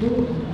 do